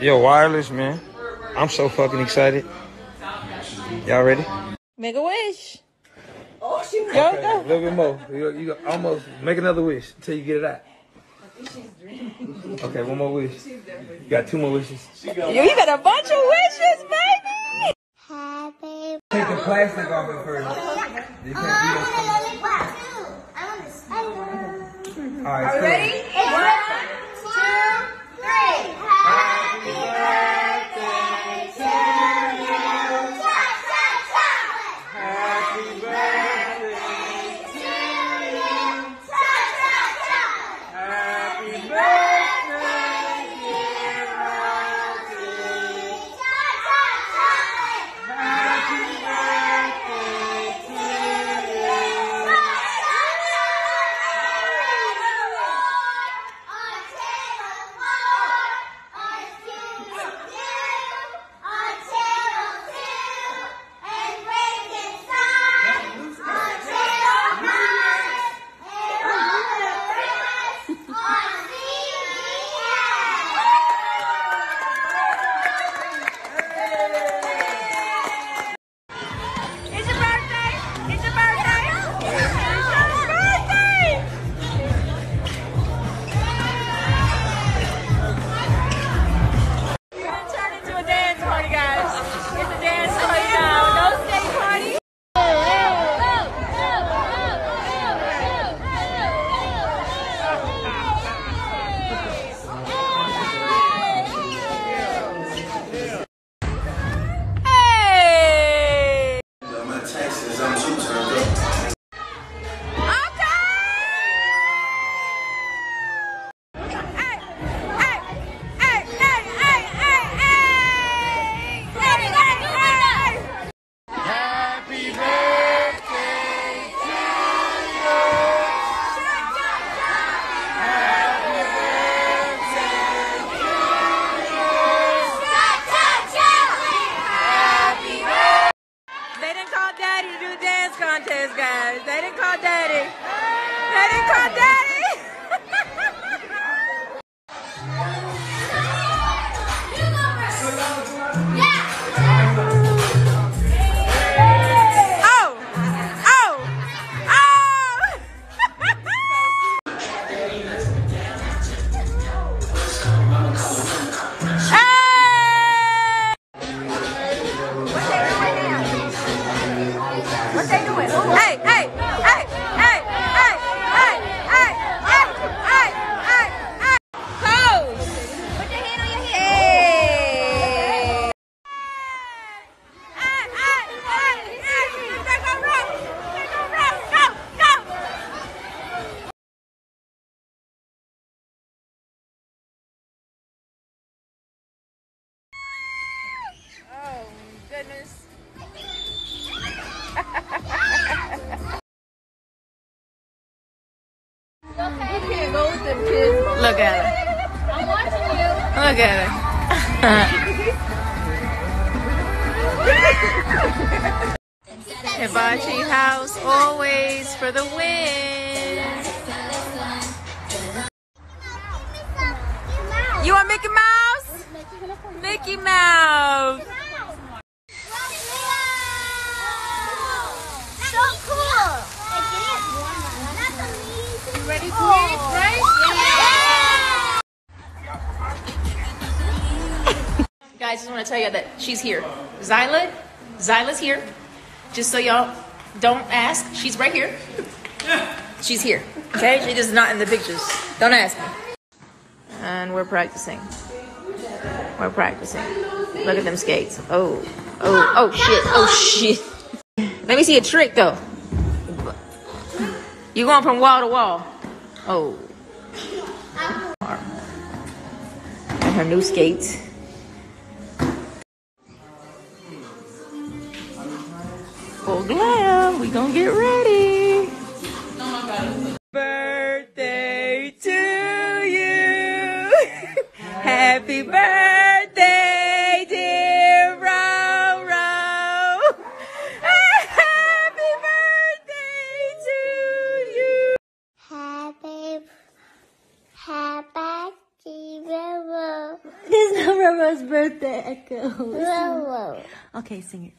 Yo, wireless, man. I'm so fucking excited. Y'all ready? Make a wish. Oh, she Go, Okay, a go. little bit more. You, you almost make another wish until you get it out. Okay, one more wish. You got two more wishes. You, you got a bunch of wishes, baby. Take the plastic off it first. You can't eat it. All right, so- ready? One, two, three. Daddy to do a dance contest, guys. They didn't call daddy. They didn't call daddy. Look at her. I'm watching you. Look at her. Hibachi House always for the win. You want Mickey Mouse? Mickey Mouse. Guys, just want to tell you that she's here. Zyla, Zyla's here. Just so y'all don't ask, she's right here. She's here. Okay? She just not in the pictures. Don't ask me. And we're practicing. We're practicing. Look at them skates. Oh, oh, oh shit, oh shit. Let me see a trick though. You going from wall to wall. Oh. And her new skates. Glam. We gonna get ready. Birthday to you. Happy birthday, dear Roro. Happy birthday to you. Happy, happy, Roro. There's no Roro Aeko's birthday. Echo. Whoa, whoa. Okay, sing it.